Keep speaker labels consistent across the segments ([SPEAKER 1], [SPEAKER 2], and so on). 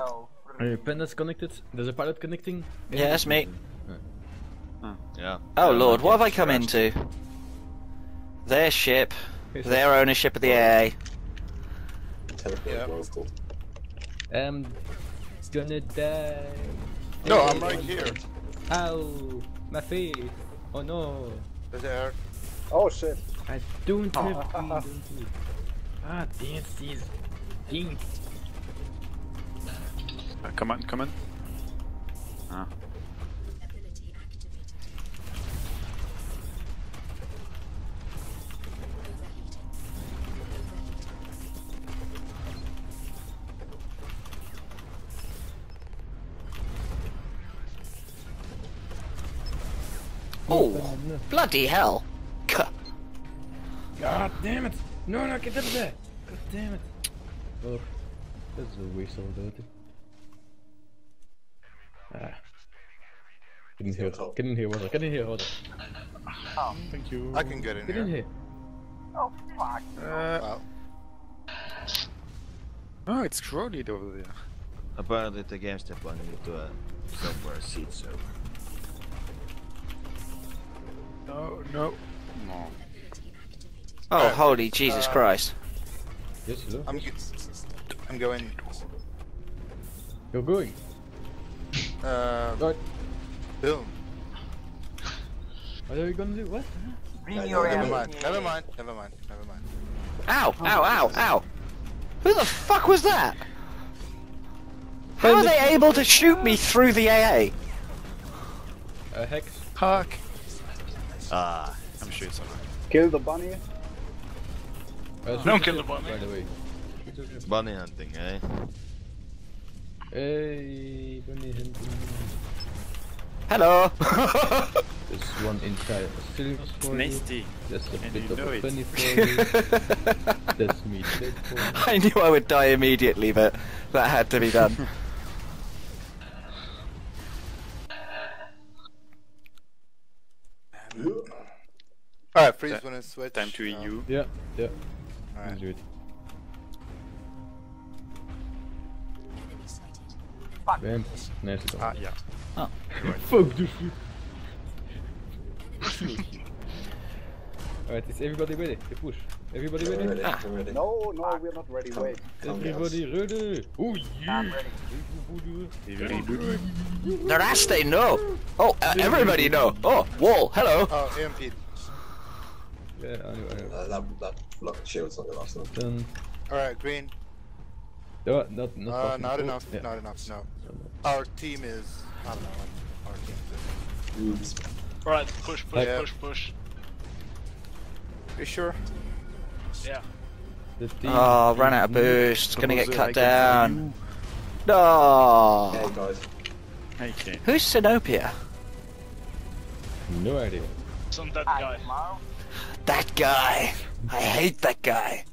[SPEAKER 1] No.
[SPEAKER 2] Are your pandas connected? There's a pilot connecting?
[SPEAKER 3] Yeah, that's me.
[SPEAKER 4] Yeah.
[SPEAKER 3] Oh lord, what have I come into? Their ship, their ownership of the AA.
[SPEAKER 5] Yeah.
[SPEAKER 2] I'm gonna die.
[SPEAKER 5] No, I'm right here.
[SPEAKER 2] Ow! My face! Oh no!
[SPEAKER 5] There.
[SPEAKER 6] Oh shit.
[SPEAKER 2] I don't have feet, don't you? Ah, dance these things.
[SPEAKER 7] Uh, come on, come on. Ah.
[SPEAKER 3] Oh, bloody hell. Cuh.
[SPEAKER 2] God damn it! No, no, get up there! God damn it! Oh, that's a waste of ability. Get in here, get in here, water, get in here, Oh,
[SPEAKER 7] Thank you.
[SPEAKER 5] I can get in
[SPEAKER 2] Get in
[SPEAKER 5] here.
[SPEAKER 2] here.
[SPEAKER 1] Oh fuck.
[SPEAKER 7] Uh,
[SPEAKER 5] Wow.
[SPEAKER 7] oh, it's crowded over there.
[SPEAKER 4] Apparently the game step one you need to uh, somewhere seat so.
[SPEAKER 7] No, no. No.
[SPEAKER 3] Oh, holy Jesus
[SPEAKER 5] Uh,
[SPEAKER 3] Christ.
[SPEAKER 2] Yes, hello.
[SPEAKER 5] I'm. I'm going.
[SPEAKER 2] You're going.
[SPEAKER 5] Uh,
[SPEAKER 2] Right.
[SPEAKER 5] Boom.
[SPEAKER 2] What are you gonna do? What?
[SPEAKER 1] Bring
[SPEAKER 5] Yeah,
[SPEAKER 1] your
[SPEAKER 5] never mind. Never mind. Never mind. Never mind.
[SPEAKER 3] Ow, ow, ow, ow. Who the fuck was that? How are they able to shoot me through the AA?
[SPEAKER 2] Uh, heck.
[SPEAKER 7] Fuck.
[SPEAKER 4] Ah.
[SPEAKER 7] I'm sure it's alright.
[SPEAKER 6] Kill the bunny.
[SPEAKER 2] Uh,
[SPEAKER 7] Don't kill
[SPEAKER 2] the
[SPEAKER 7] the bunny.
[SPEAKER 2] By the way. Shoot the ship.
[SPEAKER 4] Bunny hunting, eh?
[SPEAKER 2] Hey, bunny hunting.
[SPEAKER 3] Hello.
[SPEAKER 2] There's one inside of silver
[SPEAKER 7] It's
[SPEAKER 2] for you.
[SPEAKER 7] nasty.
[SPEAKER 2] That's a
[SPEAKER 7] And
[SPEAKER 2] bit
[SPEAKER 7] you
[SPEAKER 2] of a
[SPEAKER 7] it.
[SPEAKER 2] penny for you. That's me dead for you.
[SPEAKER 3] I knew I would die immediately, but that had to be done.
[SPEAKER 5] Alright, freeze
[SPEAKER 7] Ti-
[SPEAKER 5] when it's switch.
[SPEAKER 7] Time to EU.
[SPEAKER 2] Yeah, yeah.
[SPEAKER 5] Alright.
[SPEAKER 2] Let's do it.
[SPEAKER 1] Fuck.
[SPEAKER 7] Ah, yeah.
[SPEAKER 2] Fuck the shit. Alright, is everybody ready to push? Everybody ready?
[SPEAKER 3] Ah.
[SPEAKER 6] No, no, we're not ready. Wait.
[SPEAKER 2] Everybody ready? Oh yeah!
[SPEAKER 1] I'm ready.
[SPEAKER 7] Very good.
[SPEAKER 3] The rest they know. Oh, uh, everybody know. Oh, wall. Hello.
[SPEAKER 5] Oh, EMP.
[SPEAKER 2] Yeah, I know, I know.
[SPEAKER 8] Uh, that, that block shield's not gonna last long.
[SPEAKER 2] Done.
[SPEAKER 5] Alright, green.
[SPEAKER 2] No, not, not
[SPEAKER 5] Uh, not
[SPEAKER 2] enough.
[SPEAKER 5] enough.
[SPEAKER 2] Yeah.
[SPEAKER 5] Not enough. No. Our team is. I don't know our team is.
[SPEAKER 8] Oops.
[SPEAKER 9] Right, push, push,
[SPEAKER 5] Yeah.
[SPEAKER 9] push, push.
[SPEAKER 5] You sure?
[SPEAKER 9] Yeah.
[SPEAKER 2] The team.
[SPEAKER 3] Oh, ran out of boost. Gonna get cut down. No.
[SPEAKER 8] Hey guys.
[SPEAKER 7] Okay.
[SPEAKER 3] Who's Sinopia?
[SPEAKER 2] No idea.
[SPEAKER 9] Some that guy.
[SPEAKER 1] tomorrow.
[SPEAKER 3] That guy. I hate that guy.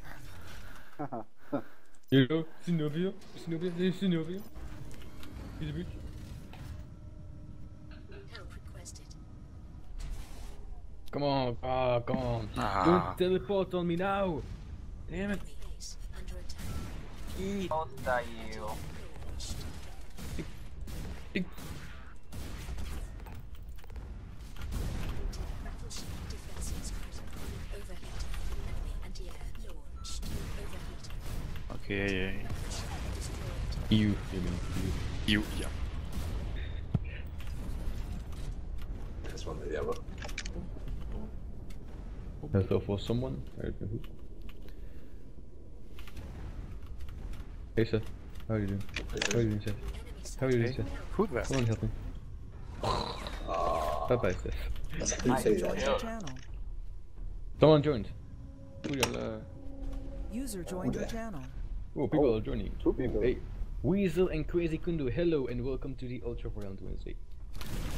[SPEAKER 2] You know, Zenobia? Zenobia? There's Zenobia? He's a bitch. Come on, ah, come on.
[SPEAKER 7] Ah.
[SPEAKER 2] Don't teleport on me now. Damn it. Eat.
[SPEAKER 1] Both die yeah.
[SPEAKER 7] Okay.
[SPEAKER 2] You, you mean you.
[SPEAKER 7] You, yeah.
[SPEAKER 8] That's one or the other.
[SPEAKER 2] That's all for someone. I don't know who. Hey Seth, how are you doing? How are you doing Seth? How are you doing
[SPEAKER 7] Hey.
[SPEAKER 2] Seth?
[SPEAKER 7] Who's that?
[SPEAKER 2] Come on, help me. Bye bye Seth.
[SPEAKER 8] That's who says.
[SPEAKER 2] Someone joined.
[SPEAKER 10] User joined your channel.
[SPEAKER 2] Oh, people are joining.
[SPEAKER 6] two people.
[SPEAKER 2] Hey, Weasel and Crazy Kundu, hello and welcome to the Ultra Round Wednesday.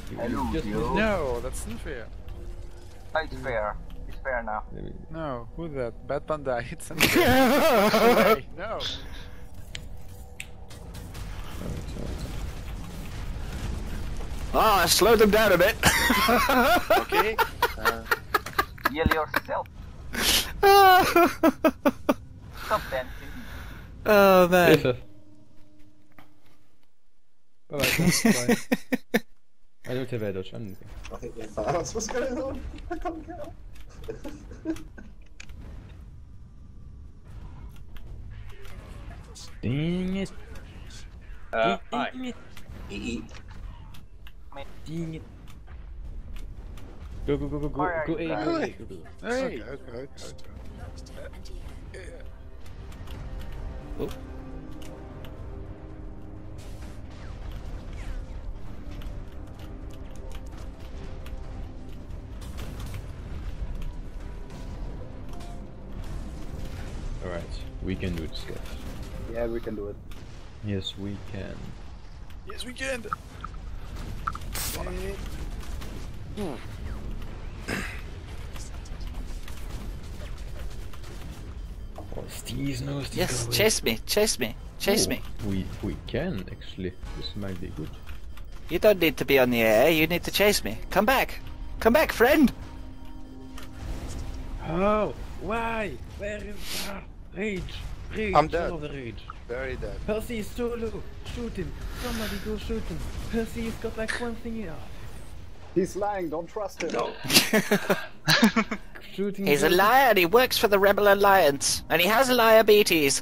[SPEAKER 2] You- you
[SPEAKER 1] Hello,
[SPEAKER 2] just
[SPEAKER 1] yo.
[SPEAKER 7] No, that's not fair.
[SPEAKER 1] Oh, it's fair. It's fair now.
[SPEAKER 7] No, who's that? Bad Panda, it's unfair. Hey, no.
[SPEAKER 3] Ah, oh, I slowed them down a bit.
[SPEAKER 7] Okay.
[SPEAKER 1] Uh, Yell yourself. Stop dancing.
[SPEAKER 3] Oh man.
[SPEAKER 2] Seth. Alright, bye. I don't have air dodge.
[SPEAKER 8] I think they're. What's going on? I can't get up.
[SPEAKER 2] Dang it!
[SPEAKER 1] Uh,
[SPEAKER 2] Dang it!
[SPEAKER 8] Eat.
[SPEAKER 2] Dang it! Go, go, go, go, go,
[SPEAKER 1] Why are
[SPEAKER 2] go,
[SPEAKER 1] you
[SPEAKER 2] A, go, A,
[SPEAKER 1] back?
[SPEAKER 2] go, go.
[SPEAKER 7] Hey. Okay, okay, okay.
[SPEAKER 2] Alright, we can do this, guys.
[SPEAKER 6] Yeah, we can do it.
[SPEAKER 2] Yes, we can.
[SPEAKER 7] Yes, we can.
[SPEAKER 2] Oh, Steve's nose. Steve
[SPEAKER 3] yes,
[SPEAKER 2] got
[SPEAKER 3] chase me, chase me, chase
[SPEAKER 2] Oh,
[SPEAKER 3] me.
[SPEAKER 2] We we can actually. This might be good.
[SPEAKER 3] You don't need to be on the air, you need to chase me. Come back. Come back, friend.
[SPEAKER 2] How? Why? Where is ah, rage? Rage.
[SPEAKER 5] I'm dead.
[SPEAKER 2] All the rage.
[SPEAKER 5] Very dead.
[SPEAKER 2] Percy is solo. Shoot him. Somebody go shoot him. Percy's got like one thing here.
[SPEAKER 6] He's lying, don't trust him.
[SPEAKER 8] No.
[SPEAKER 2] Shooting.
[SPEAKER 3] He's a liar and he works for the Rebel Alliance. And he has diabetes.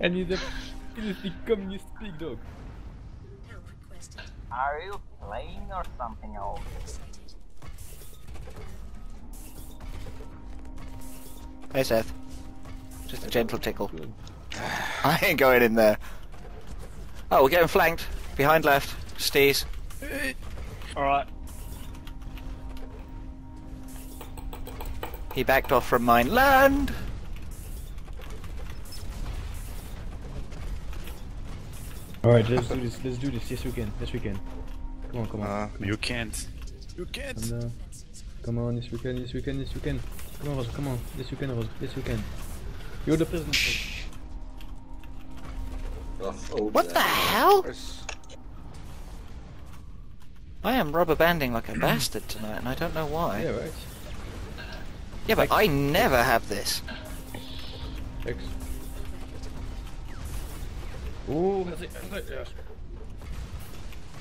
[SPEAKER 2] And he's a filthy communist pig dog.
[SPEAKER 1] Are you playing or something else?
[SPEAKER 3] Hey, Seth. Just a gentle tickle. I ain't going in there. Oh, we're getting flanked. Behind left. Steez.
[SPEAKER 9] Alright.
[SPEAKER 3] He backed off from mine. Land!
[SPEAKER 2] Alright, let's do this. Let's do this. Yes, we can. Yes, we can. Come on, come on.
[SPEAKER 5] Uh,
[SPEAKER 7] You can't. You can't.
[SPEAKER 2] Come down. Come on, yes we can, yes we can, yes we can. Come on, Rosa, come on. Yes we can, Rosa, yes we can. You're the president. Rosa.
[SPEAKER 8] Oh, oh,
[SPEAKER 3] What the hell? I am rubber banding like a bastard tonight, and I don't know why.
[SPEAKER 2] Yeah, right.
[SPEAKER 3] Yeah, but I never have this.
[SPEAKER 2] X. Oh, that's it, that's it, yes.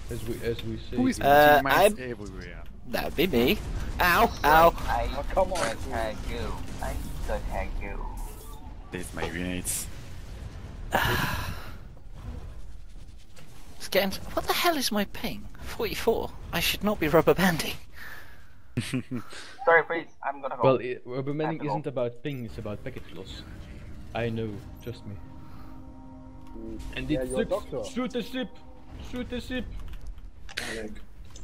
[SPEAKER 2] As we, as we say.
[SPEAKER 7] Who is
[SPEAKER 2] in-
[SPEAKER 3] Uh,
[SPEAKER 7] mine's
[SPEAKER 3] I'm-
[SPEAKER 7] everywhere?
[SPEAKER 3] That'd be me. Ow, ow.
[SPEAKER 1] I
[SPEAKER 6] Oh, come on,
[SPEAKER 1] could tag you. I could tag you.
[SPEAKER 7] There's my grenades.
[SPEAKER 3] It's getting. What the hell is my ping? 44. I should not be rubber banding.
[SPEAKER 1] Sorry, please. I'm gonna go.
[SPEAKER 2] Well, it, rubber isn't about ping, it's about package loss. I know, trust me. And
[SPEAKER 6] Yeah,
[SPEAKER 2] it
[SPEAKER 6] you're a
[SPEAKER 2] sucks. Shoot the ship! Shoot the ship!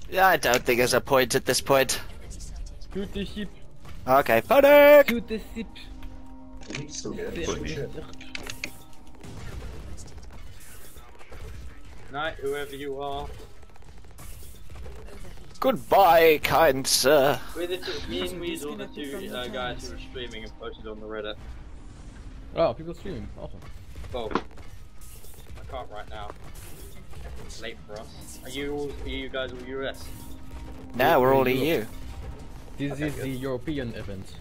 [SPEAKER 3] Yeah, I don't think there's a point at this point.
[SPEAKER 2] Shoot the ship!
[SPEAKER 3] Okay, panic!
[SPEAKER 2] Shoot the ship!
[SPEAKER 8] You need to still get
[SPEAKER 2] There
[SPEAKER 8] it.
[SPEAKER 2] we
[SPEAKER 8] Shit.
[SPEAKER 2] go.
[SPEAKER 11] Night, whoever you are.
[SPEAKER 3] Goodbye, kind sir.
[SPEAKER 11] We're the two, me and Weasel, the two uh, guys who were streaming and posted on the Reddit.
[SPEAKER 2] Oh, people streaming, awesome.
[SPEAKER 11] Well, I can't right now. It's late for us. Are you all, are you guys all US?
[SPEAKER 3] No, we're all
[SPEAKER 2] Europe.
[SPEAKER 3] EU.
[SPEAKER 2] This
[SPEAKER 8] Okay,
[SPEAKER 2] is
[SPEAKER 8] good.
[SPEAKER 2] the European event.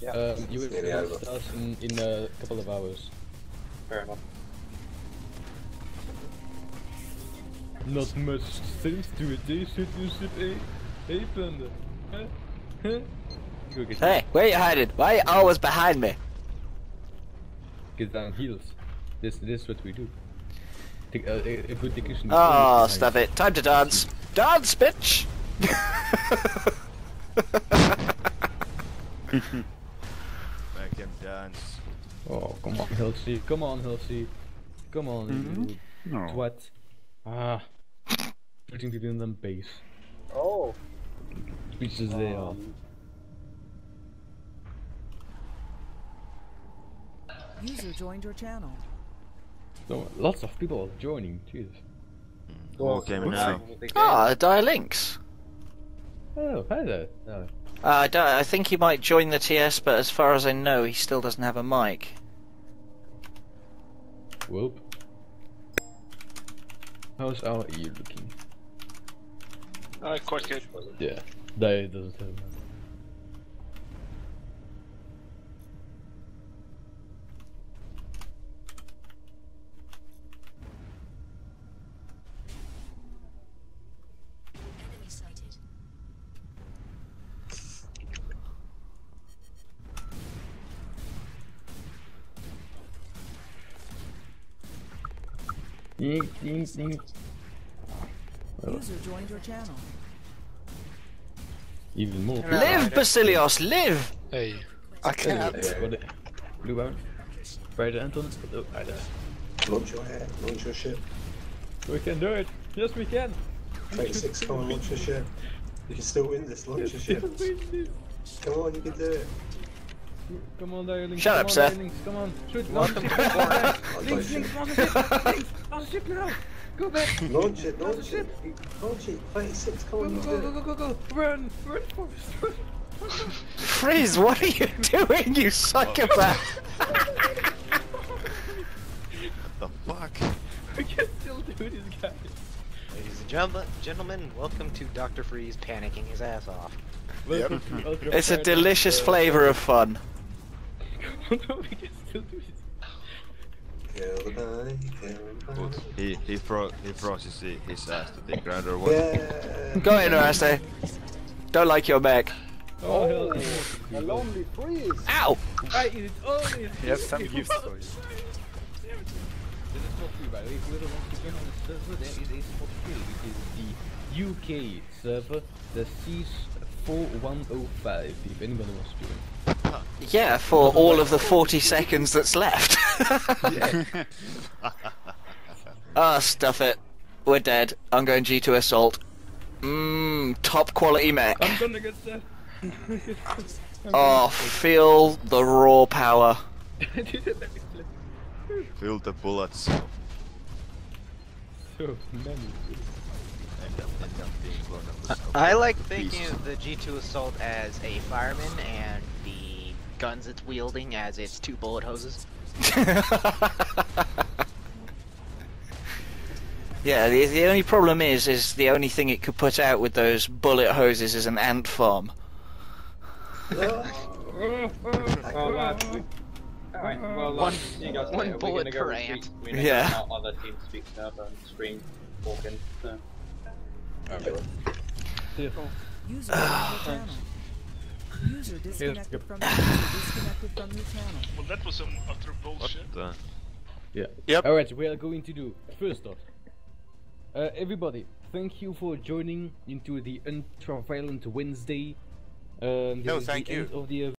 [SPEAKER 6] Yeah.
[SPEAKER 2] Um, you will
[SPEAKER 8] Nearly
[SPEAKER 2] see us in, in a couple of hours.
[SPEAKER 11] Fair enough.
[SPEAKER 2] Not much sense to it, they shoot your ship, eh? Hey, Panda. Huh? Huh?
[SPEAKER 3] Hey, where you hiding? Why you always behind me?
[SPEAKER 2] Get down heels. This, this is what we do. Take, uh, a, a good technician. is
[SPEAKER 3] Oh,
[SPEAKER 2] always
[SPEAKER 3] stuff it. Time to dance. Dance, bitch!
[SPEAKER 4] Make him dance.
[SPEAKER 2] Oh, come on, Halsey. Come on, Halsey. Come on, you
[SPEAKER 7] No.
[SPEAKER 2] twat. Ah. Putting people in the base.
[SPEAKER 6] Oh,
[SPEAKER 2] Bitches they are.
[SPEAKER 6] um,
[SPEAKER 10] User joined your channel.
[SPEAKER 2] So, lots of people joining, Jesus.
[SPEAKER 4] Okay, now.
[SPEAKER 3] Ah, DireLynx.
[SPEAKER 2] Oh, hi there. Oh.
[SPEAKER 3] Uh, I, don't, I think he might join the TS, but as far as I know, he still doesn't have a mic.
[SPEAKER 2] Whoop. How's our ear looking?
[SPEAKER 9] Uh.
[SPEAKER 2] Yeah. They doesn't have that. Yeet, yeet, yeet.
[SPEAKER 10] User joined your channel.
[SPEAKER 2] even more.
[SPEAKER 3] Live, Basilios, live!
[SPEAKER 7] Hey.
[SPEAKER 5] I can't.
[SPEAKER 2] Yeah, got it. Blue bound. Right, Anton. Oh, I died.
[SPEAKER 8] Launch your head, launch your ship.
[SPEAKER 2] We can do it. Yes, we can.
[SPEAKER 8] 26, come on, launch your ship. You can still win this, launch your ship. Come on, you can do it.
[SPEAKER 2] Come on, darlings.
[SPEAKER 3] Shut
[SPEAKER 2] come
[SPEAKER 3] up,
[SPEAKER 2] on,
[SPEAKER 3] Seth.
[SPEAKER 2] darlings, Come on, shoot.
[SPEAKER 11] Welcome
[SPEAKER 2] Launch
[SPEAKER 11] to
[SPEAKER 2] it.
[SPEAKER 11] Fortnite.
[SPEAKER 8] I'll
[SPEAKER 2] Links,
[SPEAKER 8] do
[SPEAKER 2] links,
[SPEAKER 8] it.
[SPEAKER 2] on the ship. Links, on the ship now. Go back.
[SPEAKER 8] Launch it, launch it. Launch it. 36, come
[SPEAKER 2] Go,
[SPEAKER 8] on,
[SPEAKER 2] go, go, go, go, go. Run, run, Forrest, run.
[SPEAKER 3] Frizz, what are you doing, you psychopath?
[SPEAKER 4] What the fuck?
[SPEAKER 2] We can still do this, guys.
[SPEAKER 12] Ladies and gentlemen, gentlemen, welcome to Dr. Freeze panicking his ass off.
[SPEAKER 2] Welcome to Ultra
[SPEAKER 3] It's a delicious flavour of fun.
[SPEAKER 2] we can still do this.
[SPEAKER 8] Kill the bunny, kill the bunny.
[SPEAKER 4] But he he fro he froze his, his ass to the ground or what?
[SPEAKER 8] Yeah.
[SPEAKER 3] Go in, Araste. Don't like your mech.
[SPEAKER 2] Oh,
[SPEAKER 6] A lonely freeze.
[SPEAKER 3] Ow!
[SPEAKER 2] Why is it always
[SPEAKER 7] He some use for you.
[SPEAKER 2] This is for free, by the way. If you want to join on the server, there is a spot free, which is the UK server, the C4105, if anybody wants to join.
[SPEAKER 3] Yeah, for all of the 40 seconds that's left. Ah, stuff it. We're dead. I'm going G2 Assault. Mmm, top quality mech.
[SPEAKER 2] I'm gonna get that.
[SPEAKER 3] Oh, feel the raw power.
[SPEAKER 4] Feel the bullets.
[SPEAKER 2] so many.
[SPEAKER 4] End up, end up being blown up with smoke.
[SPEAKER 12] I like thinking of the G2 Assault as a fireman and the guns it's wielding as its two bullet hoses.
[SPEAKER 3] yeah, the, the only problem is, is the only thing it could put out with those bullet hoses is an ant farm.
[SPEAKER 11] Oh, lads. Alright, well,
[SPEAKER 12] One-
[SPEAKER 11] lads, see you guys
[SPEAKER 12] one bullet per ant.
[SPEAKER 11] speak- We're gonna
[SPEAKER 3] Yeah.
[SPEAKER 11] go other team speak up and screen walking. So.
[SPEAKER 10] Your channel. User disconnected from user disconnected from your channel.
[SPEAKER 9] Well, that was some utter
[SPEAKER 4] What
[SPEAKER 9] bullshit.
[SPEAKER 4] the?
[SPEAKER 2] Yeah.
[SPEAKER 5] Yep.
[SPEAKER 2] Alright, we are going to do first off. Uh, everybody, thank you for joining into the Ultraviolent Wednesday. Um,
[SPEAKER 5] No, thank
[SPEAKER 2] the
[SPEAKER 5] you.
[SPEAKER 2] End of the